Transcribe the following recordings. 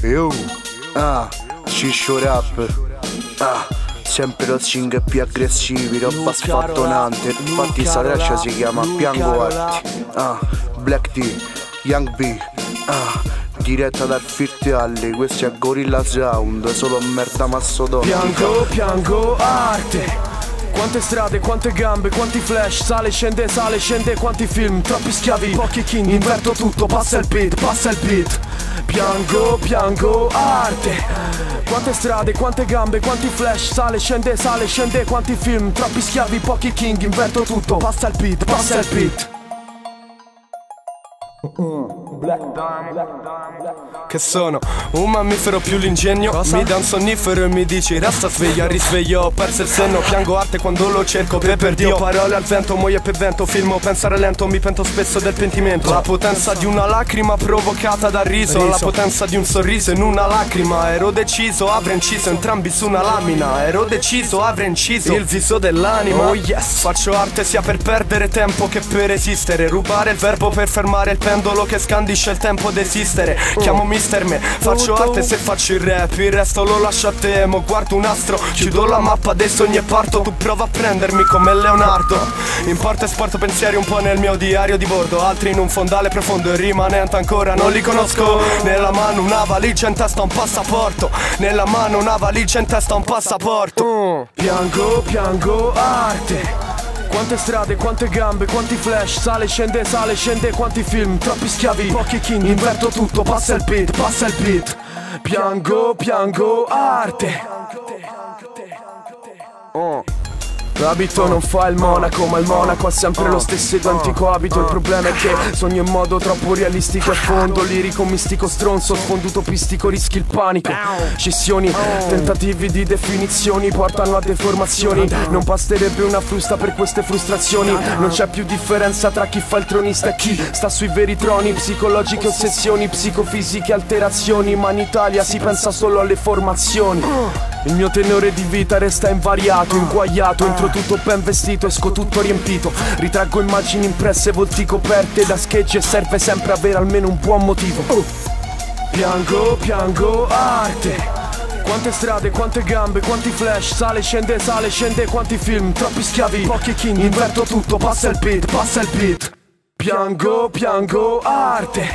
Yo, ah, sciscio rap, ah, sempre rozzing più aggressivi, roba sfattonante, infatti sta traccia si chiama Piango Arti, ah, Black T, Young B, ah, diretta dal Firti Alley, questo è Gorilla Sound, solo merda mastodonte. Piango, piango, arte. Quante strade, quante gambe, quanti flash Sale, scende, sale, scende, quanti film Troppi schiavi, pochi king Inverto tutto, passa il beat, passa il beat Piango, piango, arte. Quante strade, quante gambe, quanti flash. Sale, scende, sale, scende, quanti film. Troppi schiavi, pochi king Inverto tutto, passa il beat, passa il beat che sono un mammifero più l'ingegno. Cosa? Mi dà un sonnifero e mi dici resta sveglio risveglio ho perso il senno Piango arte quando lo cerco per per Dio. Parole al vento, muoio per vento Filmo pensare lento, mi pento spesso del pentimento. La potenza di una lacrima provocata dal riso, riso. La potenza di un sorriso in una lacrima. Ero deciso, avrei inciso entrambi su una lamina. Ero deciso, avrei inciso il viso dell'anima. Oh yes. Faccio arte sia per perdere tempo che per esistere. Rubare il verbo per fermare il pendolo che scandisce il tempo d'esistere. Chiamo mister me, faccio arte se faccio il rap Il resto lo lascio a te, mo guardo un astro Chiudo la mappa dei sogni e parto. Tu prova a prendermi come Leonardo. Importo e sporto pensieri un po' nel mio diario di bordo. Altri in un fondale profondo e rimanente ancora non li conosco. Nella mano una valigia in testa un passaporto. Nella mano una valigia in testa un passaporto. Mm. Piango, piango, arte quante strade, quante gambe, quanti flash. Sale, scende, sale, scende, quanti film. Troppi schiavi, pochi king. Inverto tutto, passa il beat, passa il beat. Piango, piango, arte. Oh L'abito non fa il monaco, ma il monaco ha sempre lo stesso identico abito. Il problema è che sogno in modo troppo realistico e fondo. Lirico, mistico, stronzo, sfonduto pistico, rischi il panico. Scissioni, tentativi di definizioni portano a deformazioni. Non basterebbe una frusta per queste frustrazioni. Non c'è più differenza tra chi fa il tronista e chi sta sui veri troni. Psicologiche ossessioni, psicofisiche alterazioni. Ma in Italia si pensa solo alle formazioni. Il mio tenore di vita resta invariato, inguagliato Entro tutto ben vestito, esco tutto riempito. Ritraggo immagini impresse, volti coperte da sketch E serve sempre avere almeno un buon motivo. Oh. Piango, piango, arte. Quante strade, quante gambe, quanti flash Sale, scende, sale, scende, quanti film Troppi schiavi, pochi king Inverto tutto, passa il beat, passa il beat Piango, piango, arte.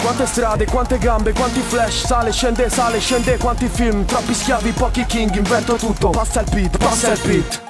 Quante strade, quante gambe, quanti flash. Sale, scende, sale, scende, quanti film. Troppi schiavi, pochi king, invento tutto. Passa il beat, passa il beat